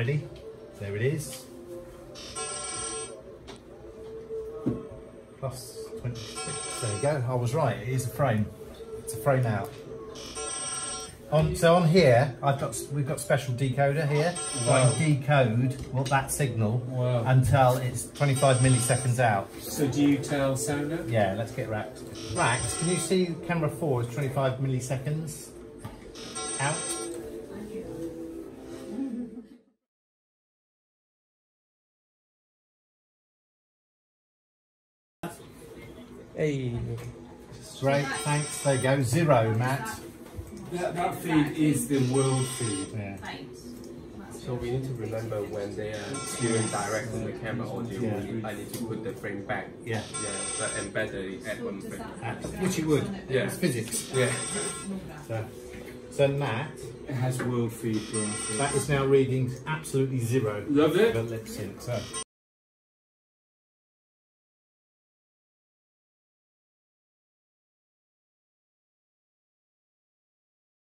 Ready? There it is. Plus 26. There you go. I was right. It is a frame. It's a frame out. On, so on here, I've got we've got special decoder here. So I decode what that signal Wow. until it's 25 milliseconds out. So do you tell Sounder? Yeah, let's get racked. Racked, can you see camera 4 is 25 milliseconds out? Hey. Great, thanks. There you go. Zero, Matt. That, that feed is the world feed. Yeah. So we need to remember when they are viewing direct from the camera audio, Yeah. we- I need to put the frame back. Yeah. Yeah, but embed the at one frame. Which it would. Yeah. It's physics. Yeah. So, so Matt, It has world feed graphics. that is now reading absolutely zero. Love it. The lip sync. So.